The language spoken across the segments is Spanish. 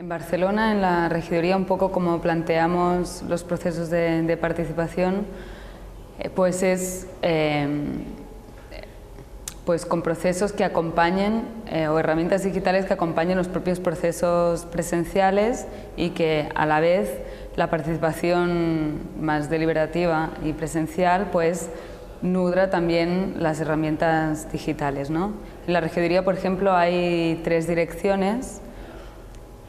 En Barcelona, en la regiduría, un poco como planteamos los procesos de, participación, eh, pues es eh, pues con procesos que acompañen eh, o herramientas digitales que acompañen los propios procesos presenciales y que a la vez la participación más deliberativa y presencial pues nudra también las herramientas digitales. ¿no? En la regiduría, por ejemplo, hay tres direcciones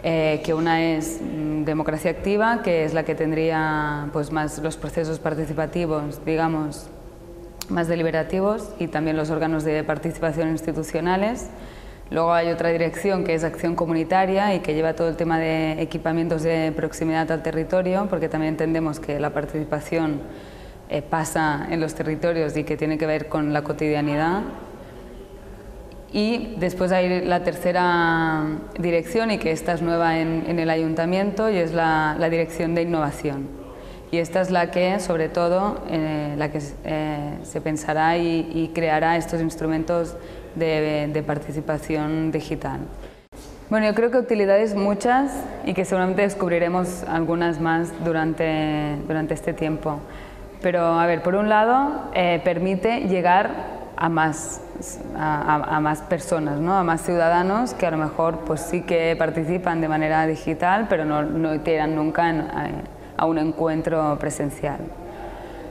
eh, que una es mm, democracia activa, que es la que tendría pues, más los procesos participativos, digamos, más deliberativos y también los órganos de participación institucionales. Luego hay otra dirección que es acción comunitaria y que lleva todo el tema de equipamientos de proximidad al territorio, porque también entendemos que la participación eh, pasa en los territorios y que tiene que ver con la cotidianidad y después hay la tercera dirección, y que esta es nueva en, el ayuntamiento, y es la, dirección de innovación. Y esta es la que, sobre todo, eh, la que eh, se pensará y, creará estos instrumentos de, participación digital. Bueno, yo creo que utilidades muchas y que seguramente descubriremos algunas más durante, durante este tiempo. Pero, a ver, por un lado, eh, permite llegar a más, a, más personas, ¿no? a más ciudadanos que a lo mejor pues sí que participan de manera digital, pero no, no nunca a, un encuentro presencial.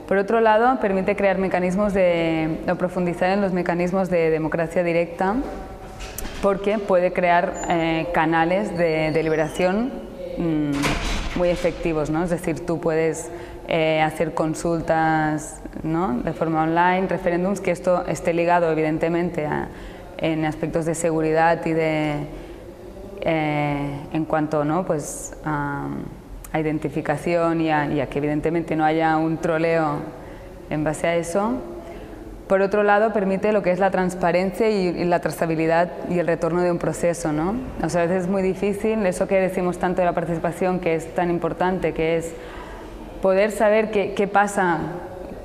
Por otro lado, permite crear mecanismos de, o profundizar en los mecanismos de democracia directa, porque puede crear eh, canales de deliberación mm, muy efectivos, ¿no? es decir, tú puedes eh, hacer consultas ¿no? de forma online, referéndums, que esto esté ligado evidentemente a, en aspectos de seguridad y de, eh, en cuanto ¿no? pues, a, identificación y a, y a, que evidentemente no haya un troleo en base a eso. Por otro lado, permite lo que es la transparencia y, la trazabilidad y el retorno de un proceso. ¿no? O sea, a veces es muy difícil, eso que decimos tanto de la participación, que es tan importante, que es poder saber qué, pasa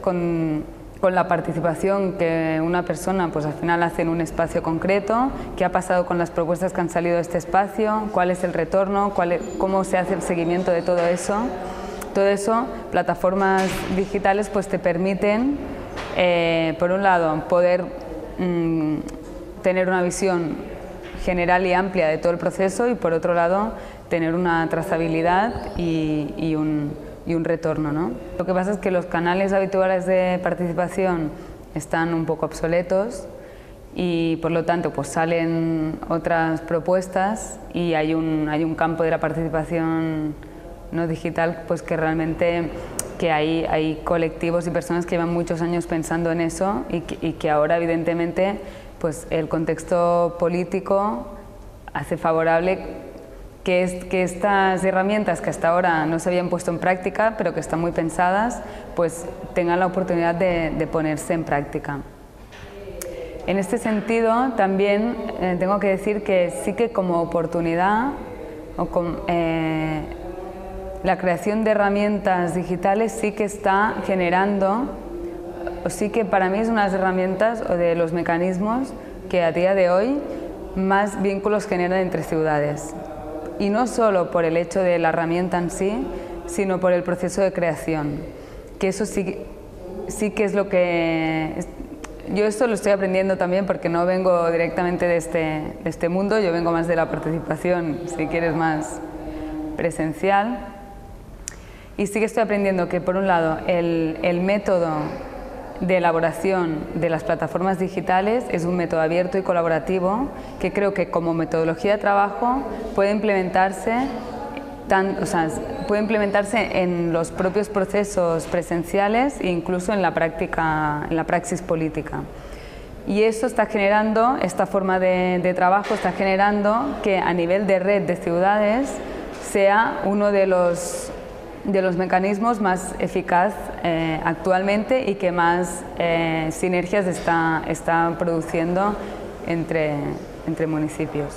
con, con, la participación que una persona pues al final hace en un espacio concreto, qué ha pasado con las propuestas que han salido de este espacio, cuál es el retorno, cuál cómo se hace el seguimiento de todo eso. Todo eso, plataformas digitales pues te permiten, eh, por un lado, poder mm, tener una visión general y amplia de todo el proceso y por otro lado, tener una trazabilidad y un, y un retorno. ¿no? Lo que pasa es que los canales habituales de participación están un poco obsoletos y por lo tanto pues salen otras propuestas y hay un, hay un campo de la participación no digital pues que realmente que hay, hay colectivos y personas que llevan muchos años pensando en eso y que, y que ahora evidentemente pues el contexto político hace favorable que, es, que estas herramientas que hasta ahora no se habían puesto en práctica, pero que están muy pensadas, pues tengan la oportunidad de, ponerse en práctica. En este sentido, también eh, tengo que decir que sí que como oportunidad, o eh, la creación de herramientas digitales sí que está generando, o sí que para mí es una de las herramientas o de los mecanismos que a día de hoy más vínculos generan entre ciudades y no solo por el hecho de la herramienta en sí, sino por el proceso de creación, que eso sí, sí que es lo que... Yo esto lo estoy aprendiendo también porque no vengo directamente de este, de este mundo, yo vengo más de la participación, si quieres, más presencial. Y sí que estoy aprendiendo que, por un lado, el, el método de elaboración de las plataformas digitales es un método abierto y colaborativo que creo que como metodología de trabajo puede implementarse, tan, o sea, puede implementarse en los propios procesos presenciales e incluso en la práctica, en la praxis política. Y eso está generando, esta forma de, de trabajo está generando que a nivel de red de ciudades sea uno de los de los mecanismos más eficaz eh, actualmente y que más eh, sinergias está, está produciendo entre, entre municipios.